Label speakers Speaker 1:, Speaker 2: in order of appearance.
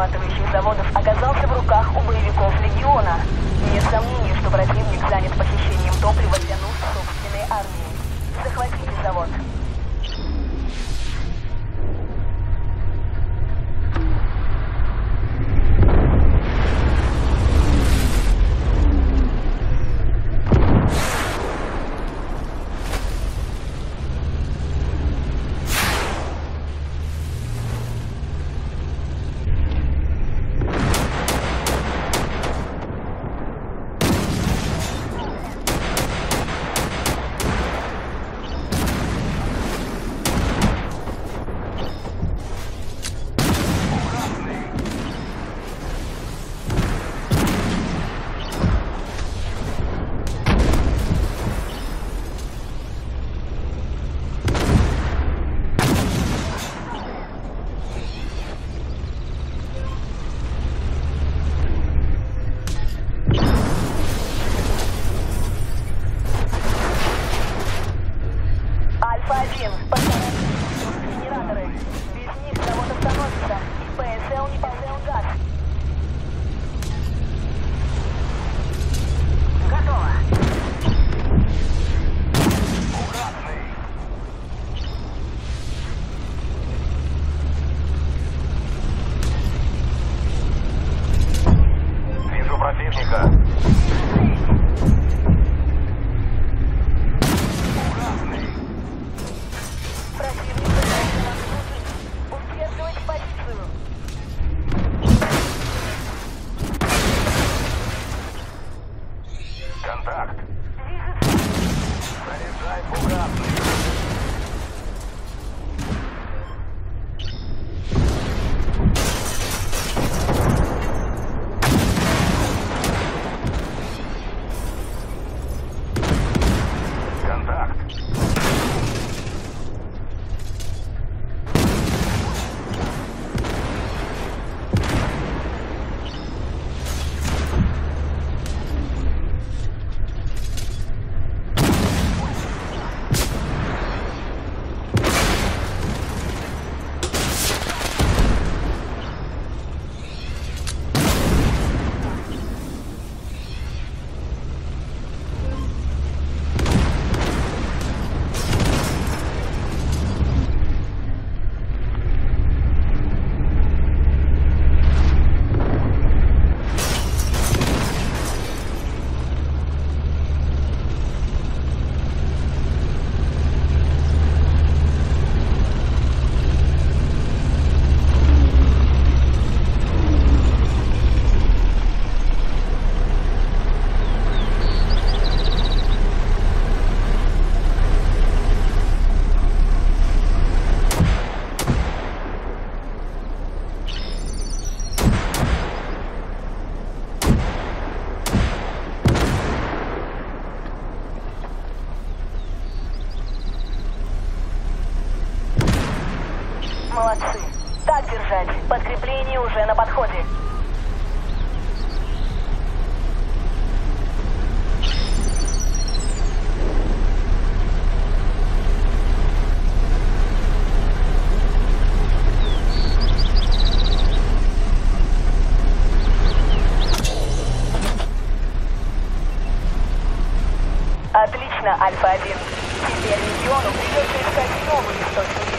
Speaker 1: перерабатывающих заводов оказался в руках у боевиков Легиона. Нет сомнений, что противник занят похищением топлива для нужд собственной армии. Захватите завод. Держать. Подкрепление уже на подходе. Отлично, Альфа-1. Теперь Легиону придется искать новые источники